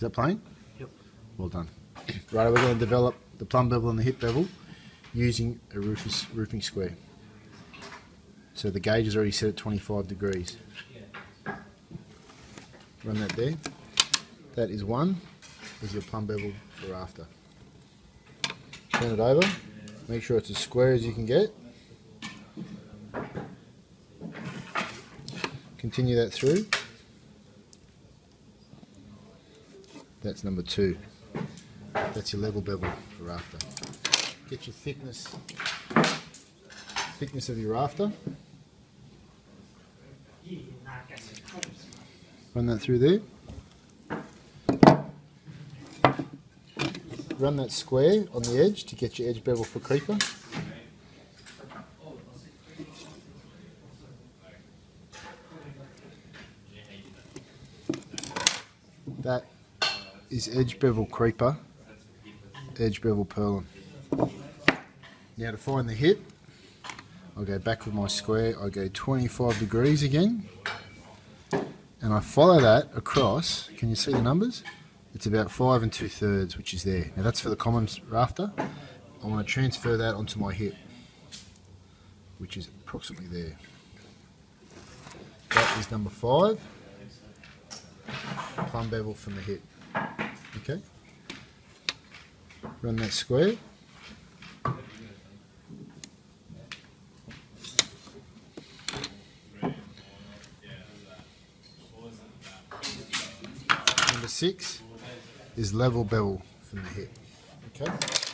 Is that plain? Yep. Well done. Right, we're going to develop the plumb bevel and the hip bevel using a roofers, roofing square. So the gauge is already set at 25 degrees. Run that there. That is one. Is your plumb bevel for rafter. Turn it over. Make sure it's as square as you can get. Continue that through. That's number two. That's your level bevel for rafter. Get your thickness, thickness of your rafter. Run that through there. Run that square on the edge to get your edge bevel for creeper. That is edge bevel creeper, edge bevel purlin. Now to find the hip, I'll go back with my square, I go 25 degrees again, and I follow that across, can you see the numbers? It's about five and two thirds, which is there. Now that's for the common rafter. I want to transfer that onto my hip, which is approximately there. That is number five, plumb bevel from the hip. Okay. Run that square. Number six is level bevel from the hip. Okay.